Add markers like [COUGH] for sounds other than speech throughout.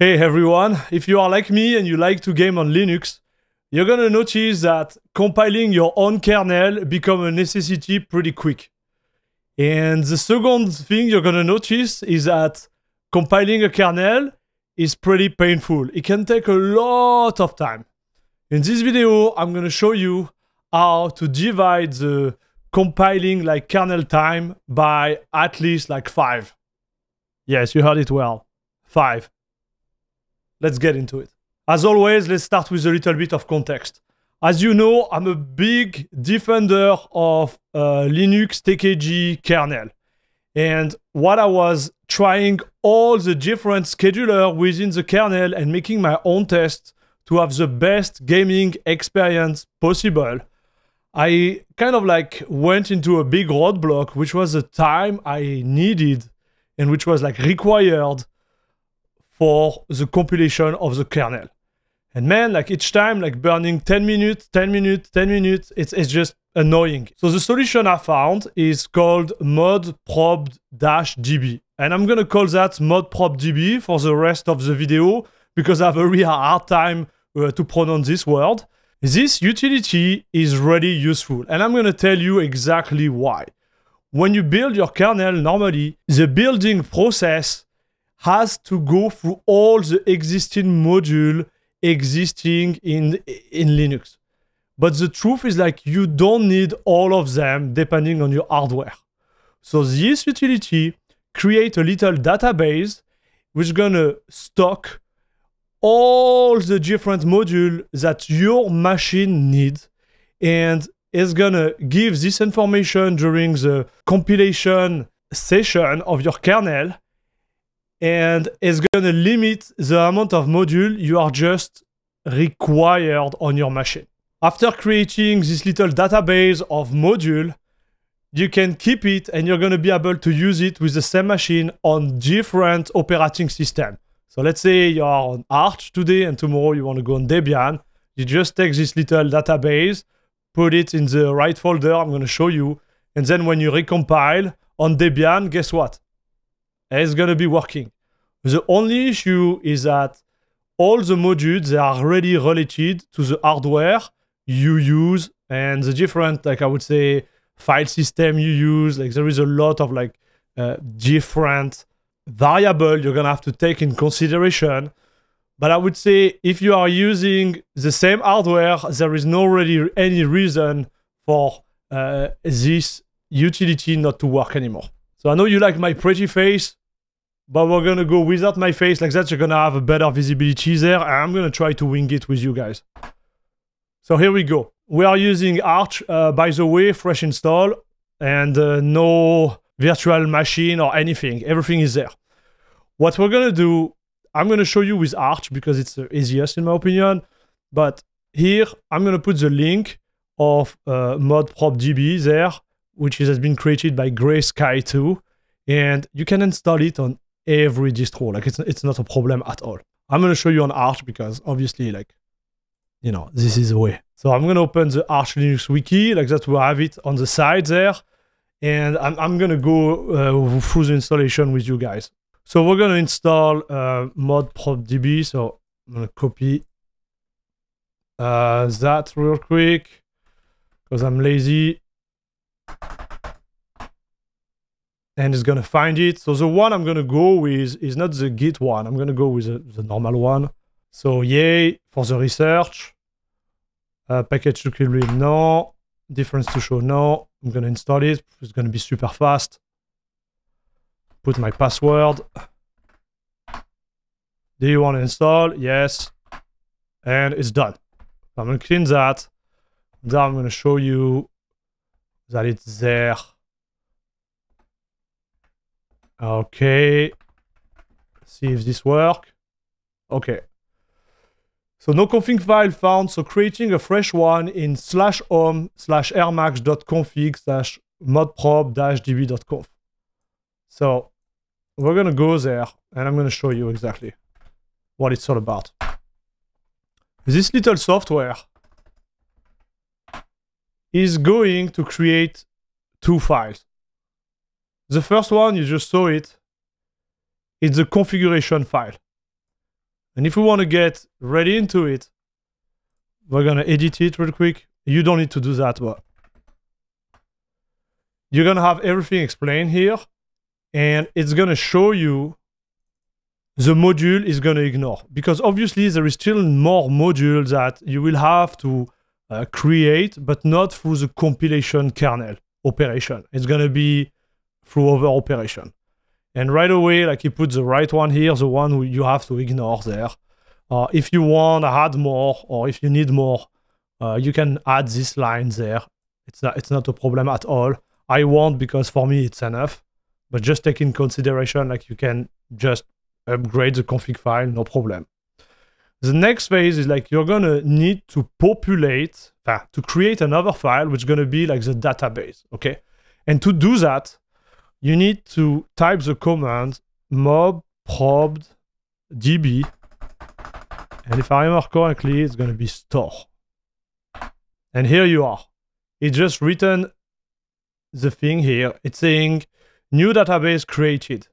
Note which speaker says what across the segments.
Speaker 1: Hey everyone, if you are like me and you like to game on Linux, you're gonna notice that compiling your own kernel become a necessity pretty quick. And the second thing you're gonna notice is that compiling a kernel is pretty painful. It can take a lot of time. In this video, I'm gonna show you how to divide the compiling like kernel time by at least like five. Yes, you heard it well. Five. Let's get into it. As always, let's start with a little bit of context. As you know, I'm a big defender of uh, Linux TKG kernel. And what I was trying all the different scheduler within the kernel and making my own tests to have the best gaming experience possible. I kind of like went into a big roadblock, which was the time I needed and which was like required for the compilation of the kernel. And man, like each time, like burning 10 minutes, 10 minutes, 10 minutes, it's, it's just annoying. So the solution I found is called modprob-db. And I'm gonna call that modprob-db for the rest of the video because I have a really hard time uh, to pronounce this word. This utility is really useful and I'm gonna tell you exactly why. When you build your kernel normally, the building process has to go through all the existing module existing in in Linux. But the truth is like you don't need all of them depending on your hardware. So this utility create a little database which gonna stock all the different modules that your machine needs and is gonna give this information during the compilation session of your kernel and it's going to limit the amount of module you are just required on your machine. After creating this little database of module, you can keep it and you're going to be able to use it with the same machine on different operating system. So let's say you are on Arch today and tomorrow you want to go on Debian. You just take this little database, put it in the right folder, I'm going to show you. And then when you recompile on Debian, guess what? It's going to be working. The only issue is that all the modules they are already related to the hardware you use and the different, like I would say, file system you use. Like there is a lot of like uh, different variable you're gonna have to take in consideration. But I would say if you are using the same hardware, there is no really any reason for uh, this utility not to work anymore. So I know you like my pretty face, but we're gonna go without my face like that. You're gonna have a better visibility there. I'm gonna try to wing it with you guys. So here we go. We are using Arch, uh, by the way, fresh install and uh, no virtual machine or anything. Everything is there. What we're gonna do, I'm gonna show you with Arch because it's the easiest in my opinion. But here, I'm gonna put the link of uh, modprob-db there, which has been created by graysky 2. And you can install it on every distro. Like it's it's not a problem at all. I'm gonna show you on Arch because obviously, like, you know, this is the way. So I'm gonna open the Arch Linux wiki, like that. We have it on the side there, and I'm I'm gonna go uh, through the installation with you guys. So we're gonna install uh, modprob-db. So I'm gonna copy uh, that real quick because I'm lazy and it's gonna find it. So the one I'm gonna go with is not the Git one. I'm gonna go with the, the normal one. So yay for the research. Uh, package to kill read no. Difference to show no. I'm gonna install it. It's gonna be super fast. Put my password. Do you want to install? Yes. And it's done. I'm gonna clean that. Then I'm gonna show you that it's there. Okay. See if this work. Okay. So no config file found. So creating a fresh one in slash home slash airmax.config slash modprob-db.conf. So we're going to go there and I'm going to show you exactly what it's all about. This little software is going to create two files. The first one, you just saw it. It's the configuration file. And if we want to get ready into it, we're going to edit it real quick. You don't need to do that, but you're going to have everything explained here. And it's going to show you the module is going to ignore. Because obviously there is still more modules that you will have to uh, create, but not through the compilation kernel operation. It's going to be through other operation. And right away, like you put the right one here, the one you have to ignore there. Uh, if you want to add more or if you need more, uh, you can add this line there. It's not, it's not a problem at all. I won't because for me it's enough. But just take in consideration, like you can just upgrade the config file, no problem. The next phase is like you're gonna need to populate, uh, to create another file, which is gonna be like the database, okay? And to do that, you need to type the command mob probed db and if I remember correctly, it's going to be store. And here you are. It just written the thing here. It's saying new database created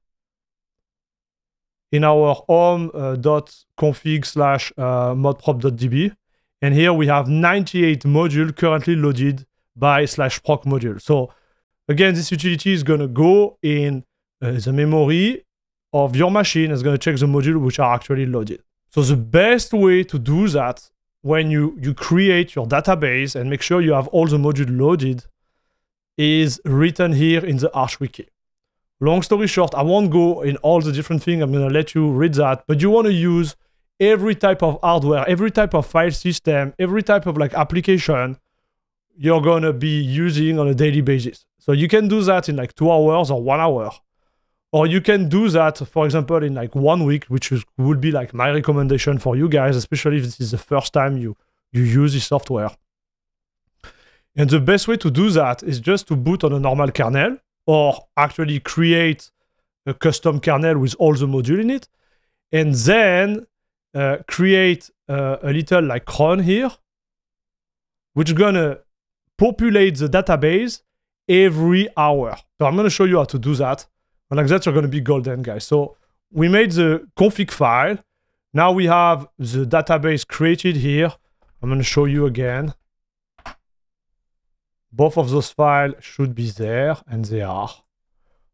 Speaker 1: in our home.config uh, slash uh, modprob.db. And here we have 98 module currently loaded by slash proc module. So again, this utility is going to go in uh, the memory of your machine. It's going to check the module which are actually loaded. So the best way to do that when you, you create your database and make sure you have all the modules loaded is written here in the Arch Wiki. Long story short, I won't go in all the different things. I'm going to let you read that. But you want to use every type of hardware, every type of file system, every type of like application you're going to be using on a daily basis. So you can do that in like two hours or one hour. Or you can do that, for example, in like one week, which is, would be like my recommendation for you guys, especially if this is the first time you, you use this software. And the best way to do that is just to boot on a normal kernel or actually create a custom kernel with all the module in it. And then uh, create uh, a little like cron here, which gonna populate the database every hour. So I'm gonna show you how to do that. And like that, you're going to be golden, guys. So we made the config file. Now we have the database created here. I'm going to show you again. Both of those files should be there, and they are.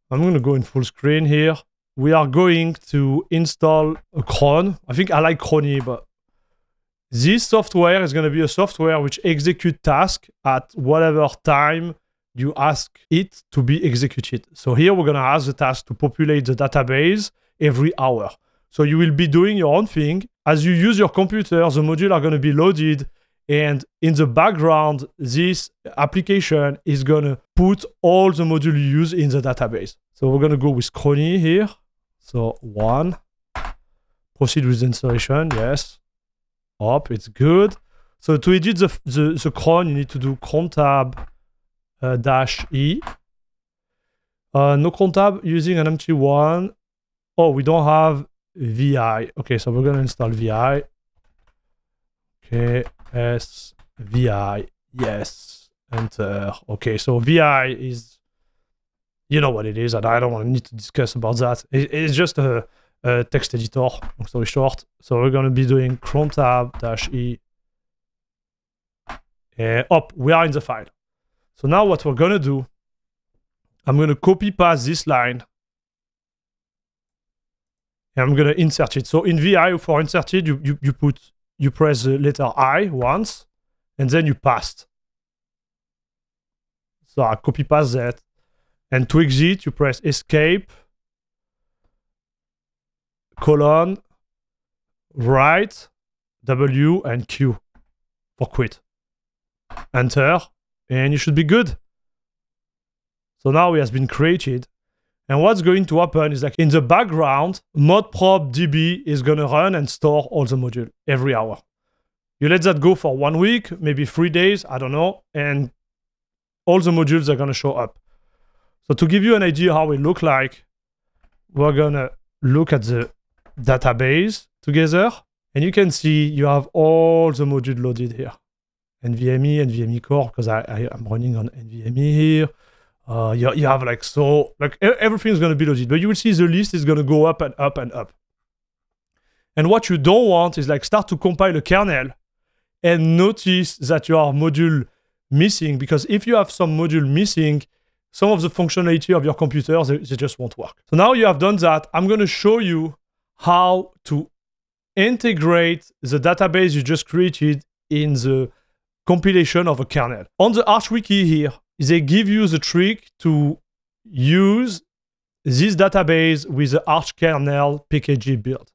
Speaker 1: I'm going to go in full screen here. We are going to install a cron. I think I like cronie, but this software is going to be a software which execute task at whatever time you ask it to be executed. So here we're going to ask the task to populate the database every hour. So you will be doing your own thing. As you use your computer, the modules are going to be loaded. And in the background, this application is going to put all the modules you use in the database. So we're going to go with cronie here. So one, proceed with installation. Yes. Up, it's good. So to edit the, the, the cron, you need to do cron tab uh, dash E. Uh, no cron tab using an empty one. Oh, we don't have VI. Okay, so we're going to install VI. Okay, S, VI, yes, enter. Okay, so VI is, you know what it is, and I don't want to need to discuss about that. It, it's just a, a, text editor, long story short. So we're going to be doing cron tab dash E. Uh, up, we are in the file. So now what we're going to do, I'm going to copy paste this line. And I'm going to insert it. So in VI, for inserted, you, you, you put, you press the letter I once, and then you paste. So I copy paste that. And to exit, you press escape, colon, right, W, and Q for quit. Enter and you should be good. So now it has been created. And what's going to happen is that in the background, modprob db is going to run and store all the module every hour. You let that go for one week, maybe three days, I don't know, and all the modules are going to show up. So to give you an idea how it look like, we're going to look at the database together. And you can see you have all the modules loaded here. NVMe, NVMe core, because I, I am running on NVMe here. Uh, you, you have like so like everything's gonna be loaded, but you will see the list is gonna go up and up and up. And what you don't want is like start to compile a kernel and notice that you are module missing because if you have some module missing, some of the functionality of your computer, they, they just won't work. So now you have done that, I'm going to show you how to integrate the database you just created in the compilation of a kernel. On the Arch Wiki here, they give you the trick to use this database with the Arch kernel PKG build.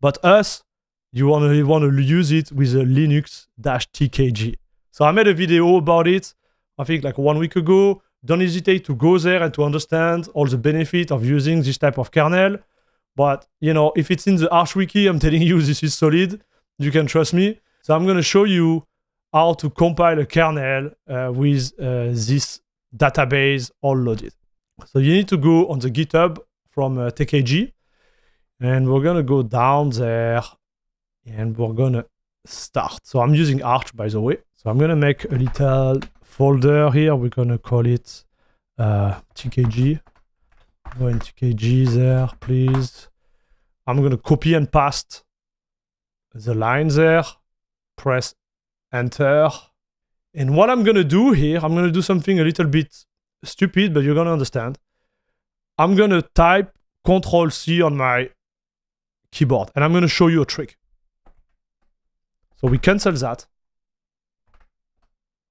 Speaker 1: But us, you want to want to use it with a Linux-TKG. So I made a video about it, I think like one week ago. Don't hesitate to go there and to understand all the benefit of using this type of kernel. But, you know, if it's in the Arch Wiki, I'm telling you [LAUGHS] this is solid. You can trust me. So I'm going to show you how to compile a kernel uh, with uh, this database all loaded. So you need to go on the GitHub from uh, TKG. And we're going to go down there and we're going to start. So I'm using Arch, by the way. So I'm going to make a little folder here. We're going to call it uh, TKG. Go in TKG there, please. I'm going to copy and paste the line there. Press enter. And what I'm going to do here, I'm going to do something a little bit stupid, but you're going to understand. I'm going to type Control C on my keyboard, and I'm going to show you a trick. So we cancel that.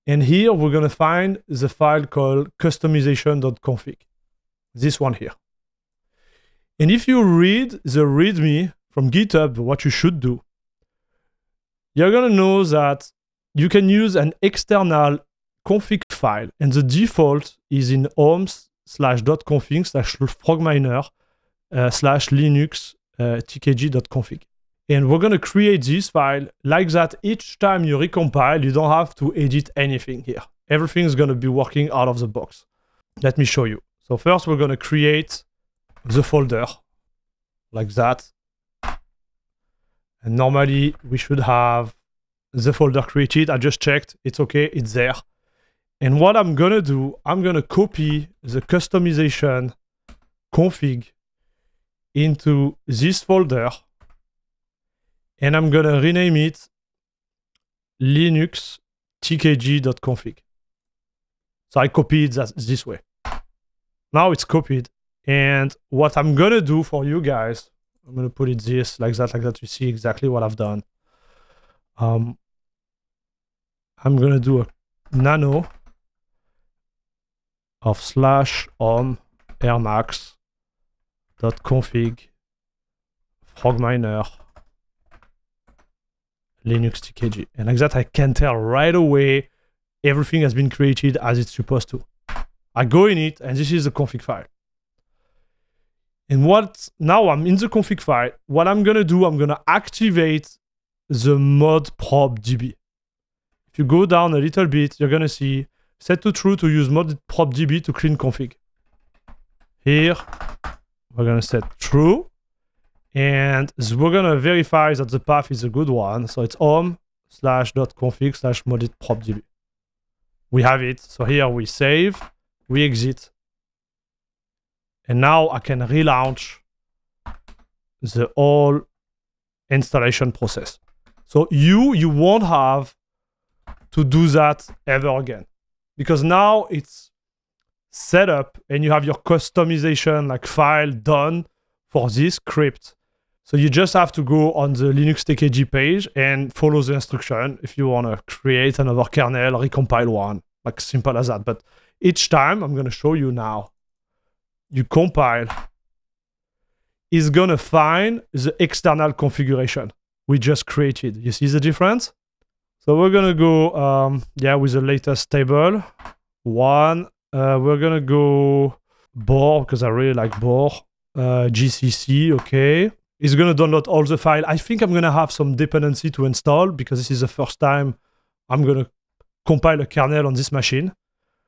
Speaker 1: And here we're going to find the file called customization.config. This one here. And if you read the README from GitHub, what you should do, you're going to know that you can use an external config file. And the default is in home slash dot config slash frogminer uh, slash linux uh, tkg.config. And we're going to create this file like that each time you recompile, you don't have to edit anything here. Everything is going to be working out of the box. Let me show you. So first we're going to create the folder like that. And normally we should have the folder created. I just checked. It's okay. It's there. And what I'm going to do, I'm going to copy the customization config into this folder and I'm gonna rename it linux tkg.config. So I copied that this way. Now it's copied. And what I'm gonna do for you guys, I'm gonna put it this like that, like that. You see exactly what I've done. Um, I'm gonna do a nano of slash on airmax dot config frogminer Linux TKG. And like that, I can tell right away everything has been created as it's supposed to. I go in it, and this is the config file. And what now I'm in the config file, what I'm gonna do, I'm gonna activate the mod prop db. If you go down a little bit, you're gonna see set to true to use mod prop db to clean config. Here, we're gonna set true. And we're gonna verify that the path is a good one. So it's home slash dot config slash modit propdb. We have it. So here we save, we exit. And now I can relaunch the whole installation process. So you, you won't have to do that ever again. Because now it's set up and you have your customization like file done for this script so you just have to go on the Linux TKG page and follow the instruction if you want to create another kernel, recompile one, like simple as that. But each time, I'm going to show you now, you compile, is going to find the external configuration we just created. You see the difference? So we're going to go, um, yeah, with the latest table. One, uh, we're going to go BORE, because I really like BORE. Uh, GCC, okay is going to download all the file. I think I'm going to have some dependency to install because this is the first time I'm going to compile a kernel on this machine.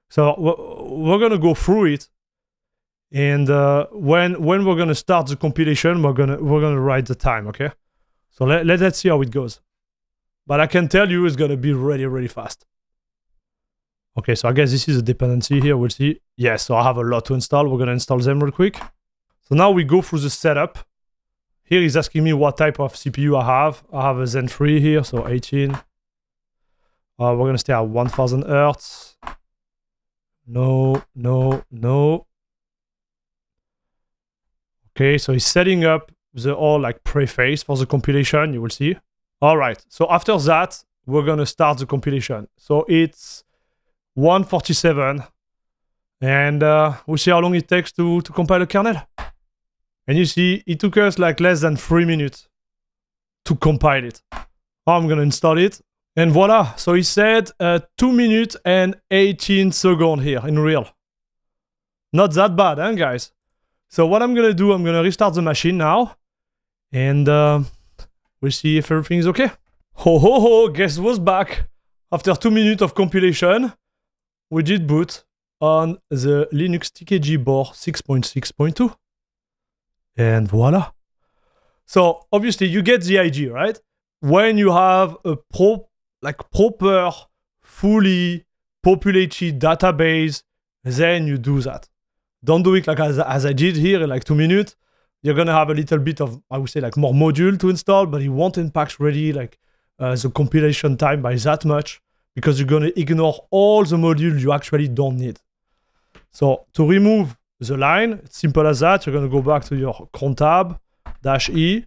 Speaker 1: So we're to go through it. And uh, when when we're to start the compilation, we're to we're to write the time, okay? So let, let, let's see how it goes. But I can tell you it's to be really, really fast. Okay, so I guess this is a dependency here. We'll see. Yes, so I have a lot to install. We're to install them real quick. So now we go through the setup Here he's asking me what type of CPU I have. I have a Zen 3 here, so 18. Uh, we're gonna stay at 1000 Hertz. No, no, no. Okay, so he's setting up the all like preface for the compilation, you will see. All right, so after that, we're gonna start the compilation. So it's 147, and uh, we'll see how long it takes to, to compile a kernel. And you see, it took us like less than three minutes to compile it. I'm gonna install it. And voila, so he said uh, 2 minutes and 18 seconds here in real. Not that bad, eh, guys? So what I'm gonna do, I'm gonna restart the machine now. And uh, we'll see if everything's okay. Ho ho ho, guess who's back? After 2 minutes of compilation, we did boot on the Linux TKG board 6.6.2. And voila. So obviously you get the idea, right? When you have a pro like proper, fully populated database, then you do that. Don't do it like as, as I did here in like two minutes. You're gonna have a little bit of, I would say, like more module to install, but it won't impact really like uh, the compilation time by that much because you're gonna ignore all the modules you actually don't need. So to remove the line. It's simple as that. You're to go back to your cron tab, dash E.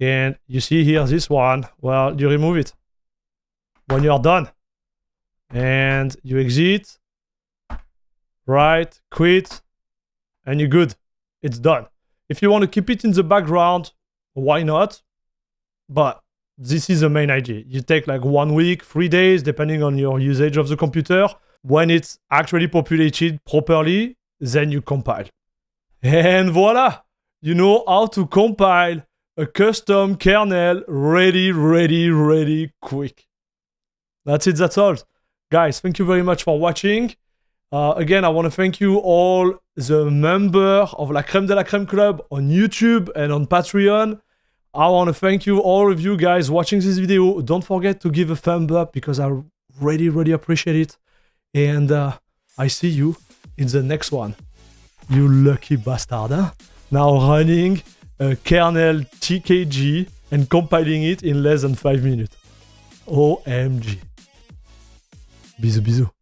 Speaker 1: And you see here this one. Well, you remove it when you're done. And you exit, right, quit, and you're good. It's done. If you want to keep it in the background, why not? But this is the main idea. You take like one week, three days, depending on your usage of the computer. When it's actually populated properly, then you compile. And voila! You know how to compile a custom kernel ready, ready, ready quick. That's it, that's all. Guys, thank you very much for watching. Uh, again, I want to thank you all the member of La Creme de la Creme Club on YouTube and on Patreon. I want to thank you, all of you guys watching this video. Don't forget to give a thumb up because I really, really appreciate it. And uh, I see you in the next one. You lucky bastard, huh? Now running a kernel TKG and compiling it in less than 5 minutes. OMG. Bisous bisous.